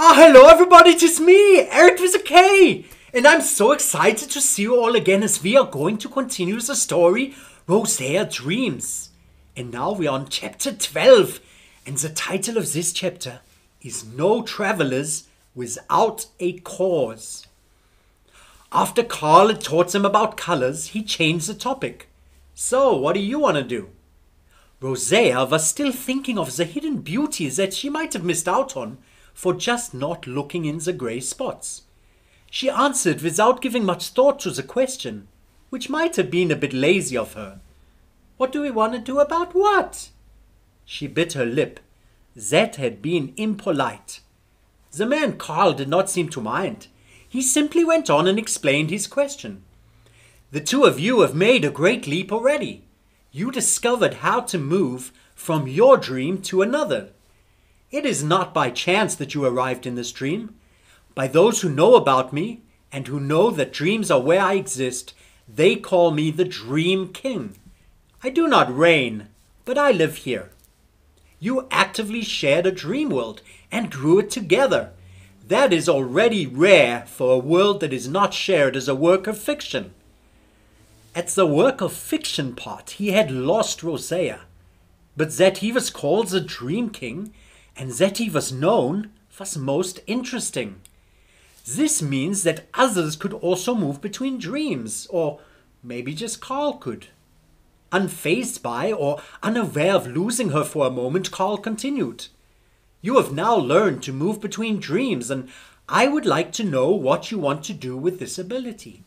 Ah, hello everybody, it is me, Erik with a K! And I'm so excited to see you all again as we are going to continue the story Rosea Dreams. And now we are on chapter 12, and the title of this chapter is No Travelers Without a Cause. After Carl had taught them about colors, he changed the topic. So, what do you want to do? Rosea was still thinking of the hidden beauties that she might have missed out on for just not looking in the grey spots. She answered without giving much thought to the question, which might have been a bit lazy of her. What do we want to do about what? She bit her lip. That had been impolite. The man Carl did not seem to mind. He simply went on and explained his question. The two of you have made a great leap already. You discovered how to move from your dream to another. It is not by chance that you arrived in this dream. By those who know about me and who know that dreams are where I exist, they call me the Dream King. I do not reign, but I live here. You actively shared a dream world and grew it together. That is already rare for a world that is not shared as a work of fiction. At the work of fiction part, he had lost Rosea, but that he was called the Dream King and he was known was most interesting. This means that others could also move between dreams, or maybe just Carl could. Unfazed by or unaware of losing her for a moment, Carl continued. You have now learned to move between dreams, and I would like to know what you want to do with this ability.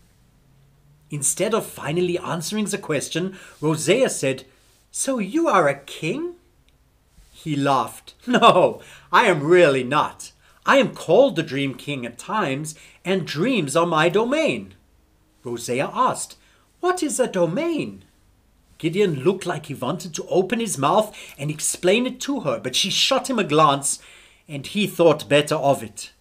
Instead of finally answering the question, Rosea said, So you are a king? He laughed. No, I am really not. I am called the Dream King at times, and dreams are my domain. Rosea asked, What is a domain? Gideon looked like he wanted to open his mouth and explain it to her, but she shot him a glance, and he thought better of it.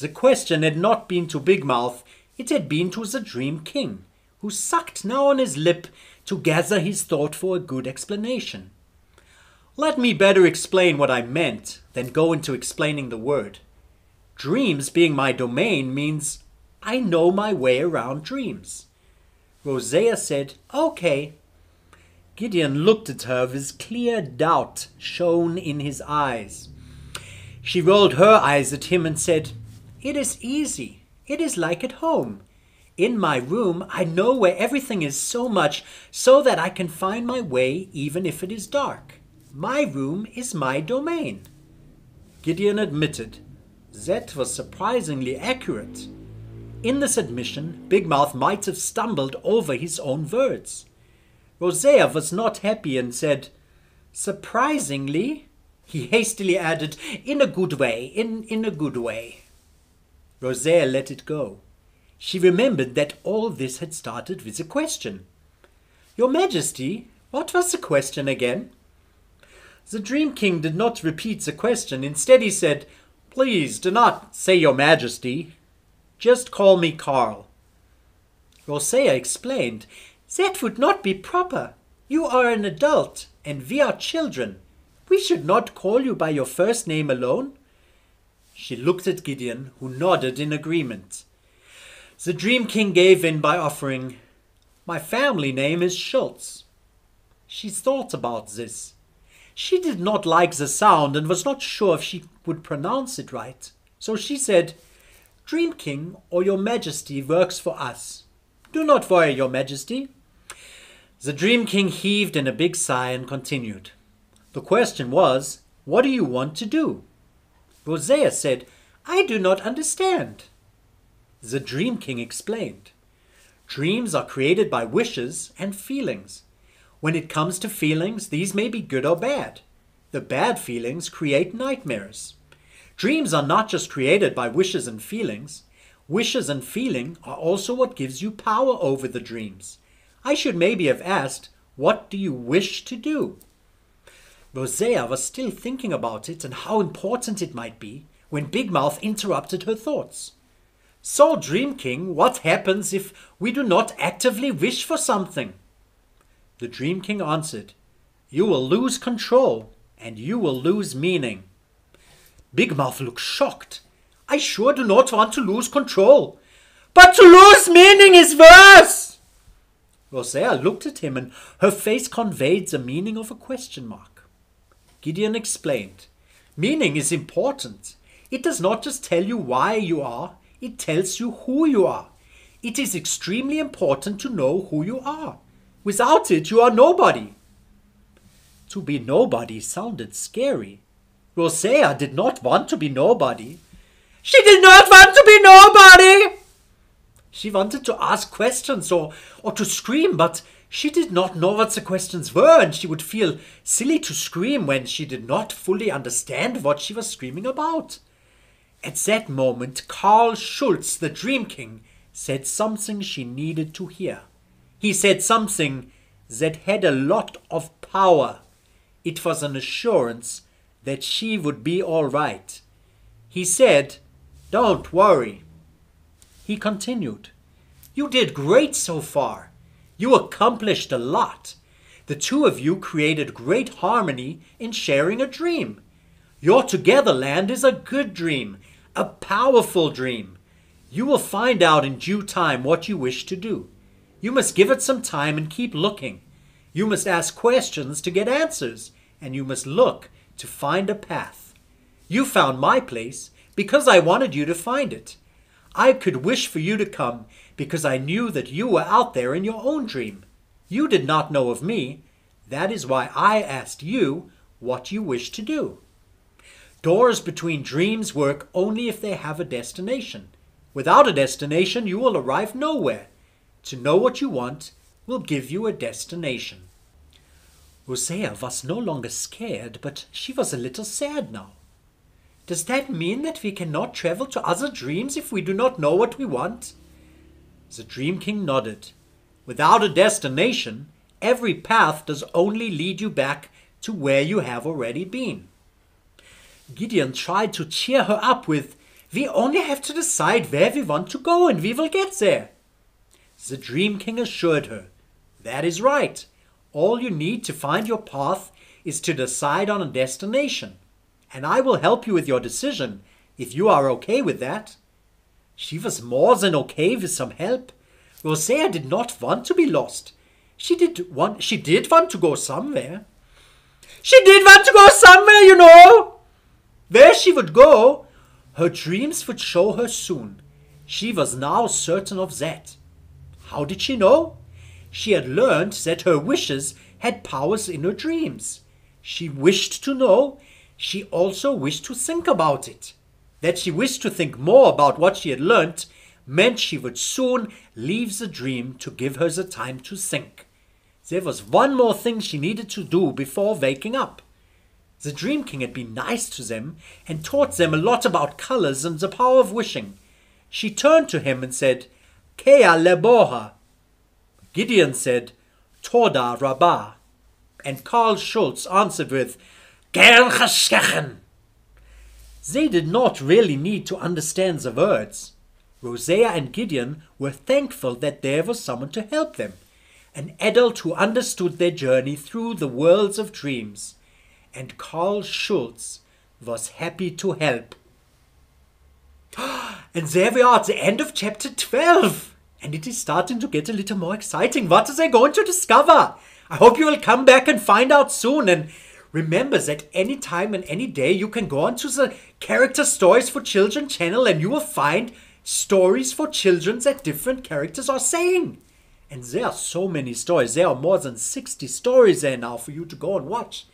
The question had not been to Big Mouth, it had been to the Dream King, who sucked now on his lip to gather his thought for a good explanation. Let me better explain what I meant than go into explaining the word. Dreams being my domain means I know my way around dreams. Rosea said, Okay. Gideon looked at her with clear doubt shone in his eyes. She rolled her eyes at him and said, It is easy. It is like at home. In my room, I know where everything is so much so that I can find my way even if it is dark. My room is my domain. Gideon admitted. That was surprisingly accurate. In this admission, Big Mouth might have stumbled over his own words. Rosea was not happy and said, Surprisingly? He hastily added, In a good way, in, in a good way. Rosea let it go. She remembered that all this had started with a question. Your Majesty, what was the question again? The Dream King did not repeat the question. Instead, he said, Please do not say Your Majesty. Just call me Carl. Rosea explained, That would not be proper. You are an adult, and we are children. We should not call you by your first name alone. She looked at Gideon, who nodded in agreement. The Dream King gave in by offering, My family name is Schultz. She thought about this. She did not like the sound and was not sure if she would pronounce it right. So she said, Dream King or Your Majesty works for us. Do not worry, Your Majesty. The Dream King heaved in a big sigh and continued. The question was, What do you want to do? Rosea said, I do not understand. The Dream King explained. Dreams are created by wishes and feelings. When it comes to feelings, these may be good or bad. The bad feelings create nightmares. Dreams are not just created by wishes and feelings. Wishes and feeling are also what gives you power over the dreams. I should maybe have asked, What do you wish to do? Rosea was still thinking about it and how important it might be when Big Mouth interrupted her thoughts. So, Dream King, what happens if we do not actively wish for something? The Dream King answered, You will lose control and you will lose meaning. Big Mouth looked shocked. I sure do not want to lose control. But to lose meaning is worse! Rosea looked at him and her face conveyed the meaning of a question mark. Gideon explained, Meaning is important. It does not just tell you why you are, it tells you who you are. It is extremely important to know who you are. Without it, you are nobody. To be nobody sounded scary. Rosea did not want to be nobody. She did not want to be nobody! She wanted to ask questions or, or to scream, but she did not know what the questions were, and she would feel silly to scream when she did not fully understand what she was screaming about. At that moment, Karl Schulz, the Dream King, said something she needed to hear. He said something that had a lot of power. It was an assurance that she would be all right. He said, Don't worry. He continued, You did great so far. You accomplished a lot. The two of you created great harmony in sharing a dream. Your Togetherland is a good dream, a powerful dream. You will find out in due time what you wish to do. You must give it some time and keep looking. You must ask questions to get answers, and you must look to find a path. You found my place because I wanted you to find it. I could wish for you to come because I knew that you were out there in your own dream. You did not know of me. That is why I asked you what you wish to do. Doors between dreams work only if they have a destination. Without a destination, you will arrive nowhere. To know what you want will give you a destination. Rosea was no longer scared, but she was a little sad now. Does that mean that we cannot travel to other dreams if we do not know what we want? The Dream King nodded. Without a destination, every path does only lead you back to where you have already been. Gideon tried to cheer her up with, we only have to decide where we want to go and we will get there. The Dream King assured her, That is right. All you need to find your path is to decide on a destination, and I will help you with your decision if you are okay with that. She was more than okay with some help. Rosea did not want to be lost. She did want she did want to go somewhere. She did want to go somewhere, you know. Where she would go her dreams would show her soon. She was now certain of that. How did she know? She had learned that her wishes had powers in her dreams. She wished to know. She also wished to think about it. That she wished to think more about what she had learnt meant she would soon leave the dream to give her the time to think. There was one more thing she needed to do before waking up. The Dream King had been nice to them and taught them a lot about colors and the power of wishing. She turned to him and said, Kea leboha. Gideon said, Toda Rabbah. And Karl Schulz answered with, Gern geschehen. They did not really need to understand the words. Rosea and Gideon were thankful that there was someone to help them, an adult who understood their journey through the worlds of dreams and Karl Schulz was happy to help. And there we are at the end of chapter 12. And it is starting to get a little more exciting. What are they going to discover? I hope you will come back and find out soon. And remember that any time and any day you can go onto the Character Stories for Children channel and you will find stories for children that different characters are saying. And there are so many stories. There are more than 60 stories there now for you to go and watch.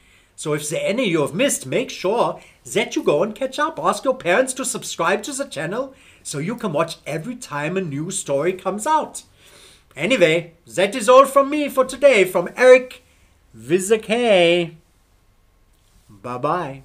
So if there any you have missed, make sure that you go and catch up. Ask your parents to subscribe to the channel so you can watch every time a new story comes out. Anyway, that is all from me for today from Eric Vizak. Bye bye.